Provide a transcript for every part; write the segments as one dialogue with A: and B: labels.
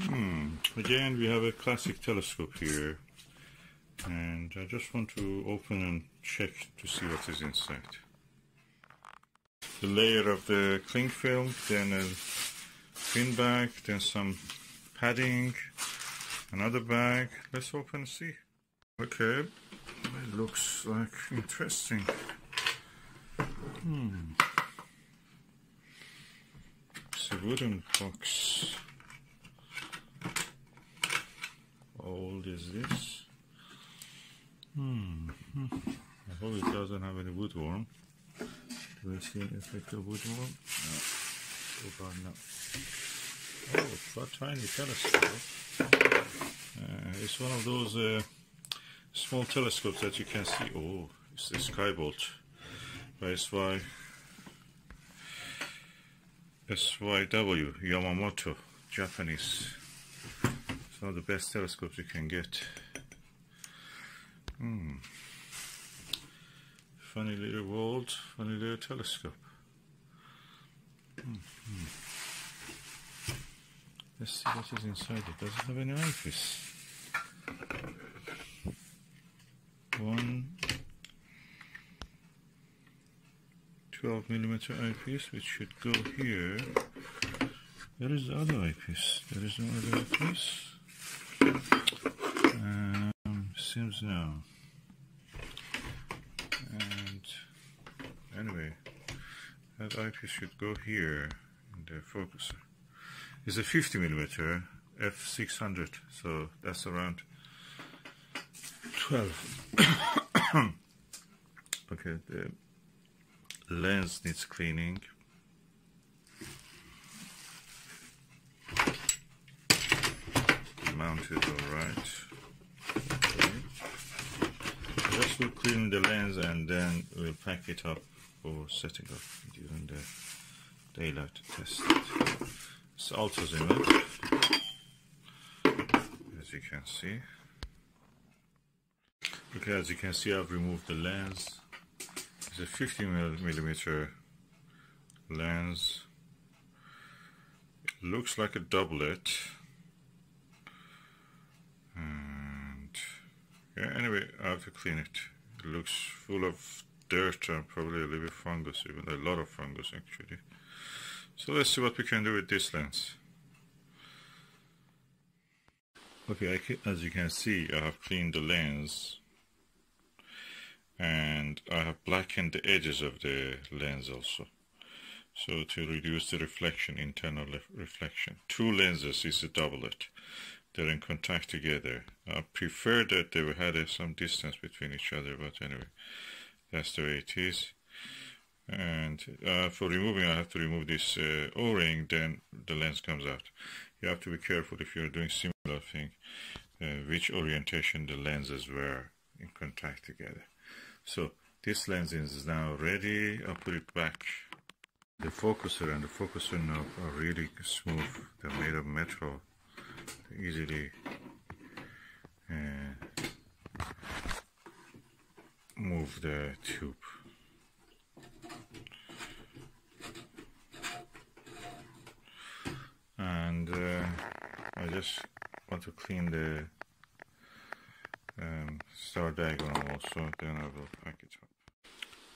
A: Hmm. Again, we have a classic telescope here. And I just want to open and check to see what is inside. The layer of the cling film, then a pin bag, then some padding, another bag. Let's open and see. Okay, it looks like interesting. Hmm. It's a wooden box. How old is this? Hmm. I hope it doesn't have any woodworm. Do we see an effect of woodworm? No. Oh god, no. Oh, a tiny telescope. Uh, it's one of those uh, small telescopes that you can see. Oh, it's the Skybolt SY, SYW Yamamoto, Japanese. One of the best telescopes you can get. Hmm. Funny little world, funny little telescope. Mm -hmm. Let's see what is inside it. Does it have any eyepiece? One 12 millimeter eyepiece, which should go here. Where is the other eyepiece? There is no other eyepiece. Um, seems no. And anyway, that eyepiece should go here in the focuser. It's a 50 millimeter f600, so that's around 12. okay, the lens needs cleaning. Mounted alright. Okay. Just will clean the lens and then we'll pack it up for setting up during the daylight test. It's Alta's image, as you can see. Okay, as you can see, I've removed the lens. It's a 50 millimeter lens. It looks like a doublet. And yeah, anyway, I have to clean it. It looks full of dirt and probably a little bit fungus, even a lot of fungus actually. So let's see what we can do with this lens. Okay, as you can see, I have cleaned the lens and I have blackened the edges of the lens also. So to reduce the reflection, internal reflection. Two lenses is a doublet. They're in contact together. I prefer that they were had some distance between each other, but anyway, that's the way it is. And uh, for removing I have to remove this uh, o-ring then the lens comes out. You have to be careful if you're doing similar thing uh, which orientation the lenses were in contact together. So this lens is now ready. I'll put it back. The focuser and the focuser knob are really smooth. They're made of metal easily. Uh, move the tube. And uh, I just want to clean the um, star diagonal also then I will pack it up.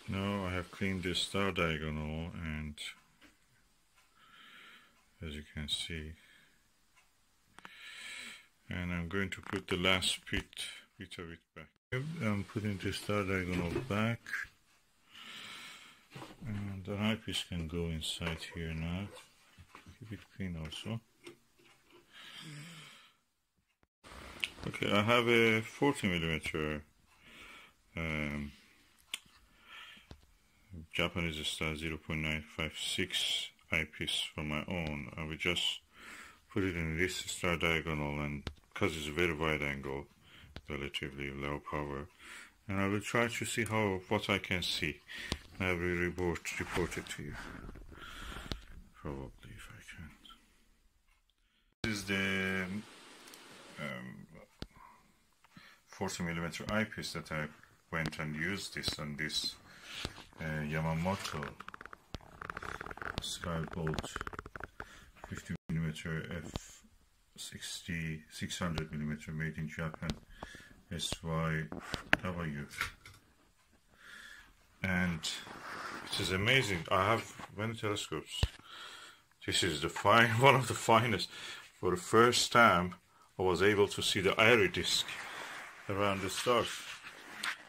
A: Now I have cleaned the star diagonal and as you can see and I'm going to put the last bit, bit of it back I'm putting the star diagonal back and the eyepiece can go inside here now keep it clean also. Okay, I have a 40 millimeter um, Japanese style 0.956 eyepiece for my own. I will just put it in this star diagonal and because it's a very wide angle, relatively low power, and I will try to see how what I can see. I will report report it to you probably. If I can. This is the um, 40 millimeter eyepiece that I went and used this on this uh, Yamamoto Skybolt 50 f 60 600 millimeter made in Japan SYW and it is amazing. I have many telescopes. This is the fine one of the finest. For the first time I was able to see the Airy disk around the stars.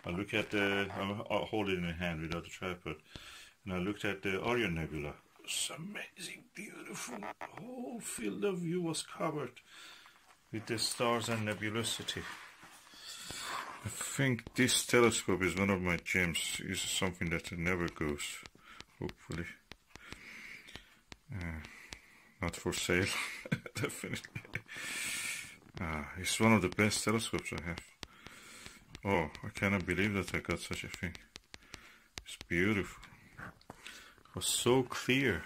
A: I look at the I'm holding it in my hand without the tripod and I looked at the Orion Nebula amazing, beautiful. Whole field of view was covered with the stars and nebulosity. I think this telescope is one of my gems. It's something that never goes, hopefully. Uh, not for sale, definitely. Uh, it's one of the best telescopes I have. Oh, I cannot believe that I got such a thing. It's beautiful was so clear.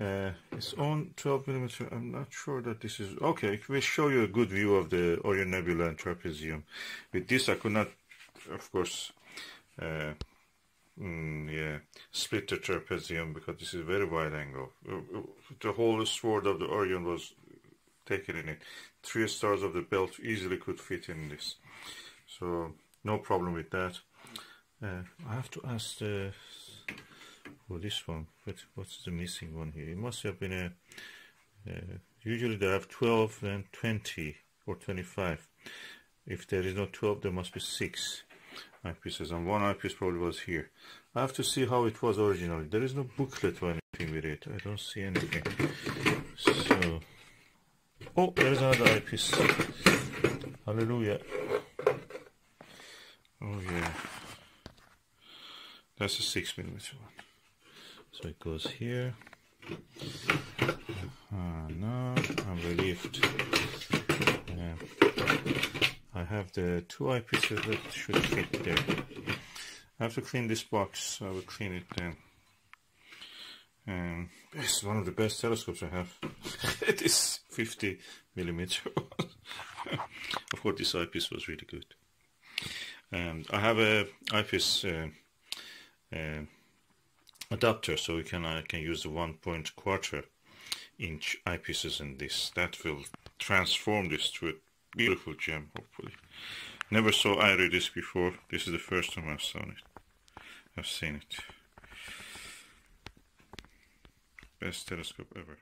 A: Uh, it's on 12 millimeter. I'm not sure that this is okay. We show you a good view of the Orion Nebula and Trapezium. With this, I could not, of course, uh, mm, yeah, split the Trapezium because this is very wide angle. Uh, uh, the whole sword of the Orion was taken in it. Three stars of the belt easily could fit in this, so no problem with that. Uh, I have to ask the for this one but what's the missing one here? It must have been a uh, usually they have 12 and 20 or 25 if there is no 12 there must be 6 eyepieces and one eyepiece probably was here. I have to see how it was originally. There is no booklet or anything with it. I don't see anything. So oh there's another eyepiece. Hallelujah. Oh yeah. That's a 6 millimeter one so it goes here. Uh, now I'm relieved. Yeah. I have the two eyepieces that should fit there. I have to clean this box I will clean it then. And it's one of the best telescopes I have. It is 50 millimeter. Of course this eyepiece was really good. And I have a eyepiece uh, uh, adapter so we can I can use the one point quarter inch eyepieces in this. That will transform this to a beautiful gem hopefully. Never saw iris before. This is the first time I've seen it. I've seen it. Best telescope ever